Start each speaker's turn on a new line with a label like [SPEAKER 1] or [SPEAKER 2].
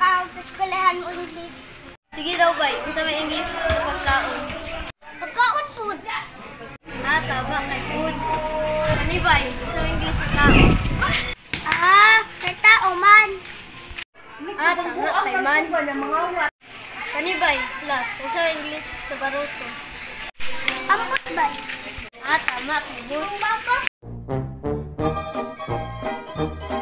[SPEAKER 1] pagkakaon sa eskwelahan mo English.
[SPEAKER 2] Sige daw, bay. Unsa may English sa pagkaon?
[SPEAKER 1] Pagkaon food.
[SPEAKER 2] Ah, tama. Kay food. Ano bay? Unsa may English sa kaon?
[SPEAKER 1] Ah, kay tao man.
[SPEAKER 2] Ah, tama. Kay man. Kani bay? Plus. Unsa may English sa baruto?
[SPEAKER 1] Ambot bay.
[SPEAKER 2] Ah, tama. Kay. Thank you.